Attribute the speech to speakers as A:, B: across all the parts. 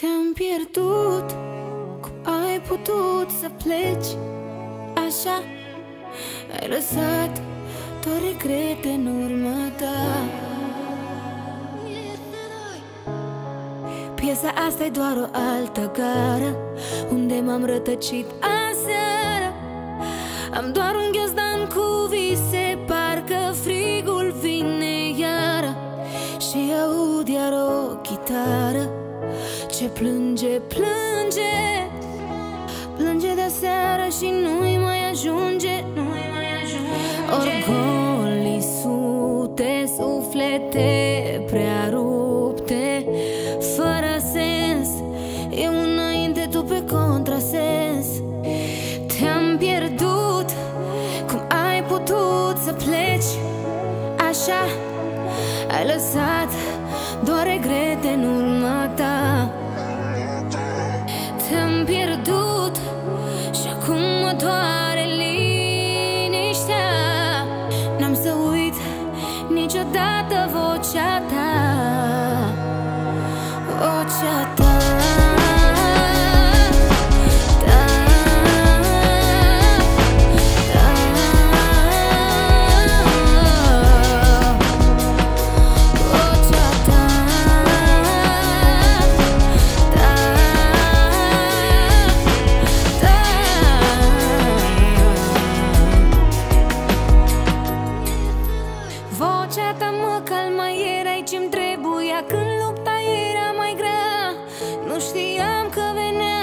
A: Te-am pierdut. Cum ai putut să pleci Așa? Ai lăsat Tot regrete în urma ta. Piesa asta e doar o altă gară Unde m-am rătăcit aseară. Am doar un ghiozdan cu vise Parcă frigul vine iară. Și aud iar o chitară ce plânge, plânge. Plânge de seară și nu-i mai ajunge. Nu-i mai ajunge Orgolii sute, suflete prea rupte. Fără sens Eu înainte, tu pe contrasens. Te-am pierdut Cum ai putut să pleci? Așa ai lăsat doar regrete în urma ta te-am pierdut Și acum mă doare liniștea. N-am să uit niciodată vocea ta Vocea ta mă calma, erai ce-mi trebuia. Când lupta era mai grea Nu știam că venea.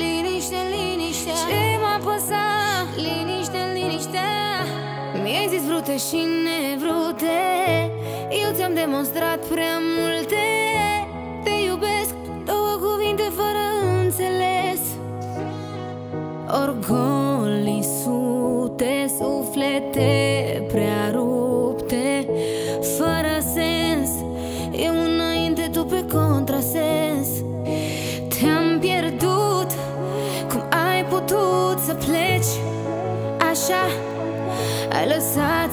A: Liniște, liniștea. Ce m-a păsat Liniște, liniștea. Mi-ai zis vrute și nevrute. Eu ți-am demonstrat prea multe. Te iubesc Două cuvinte fără înțeles. Orgolii pe contrasens. Te-am pierdut. Cum ai putut să pleci Așa? Ai lăsat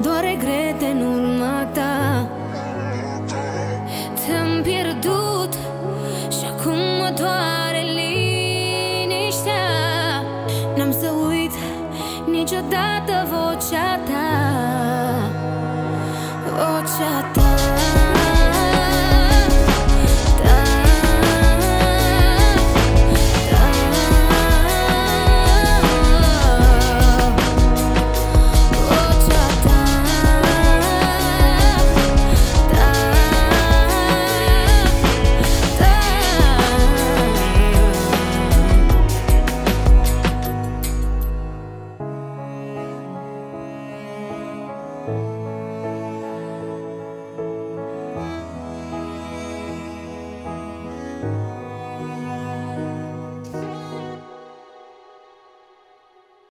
A: Doar regrete în urma ta. Te-am pierdut Și acum mă doare liniștea. N-am să uit niciodată vocea ta. Vocea ta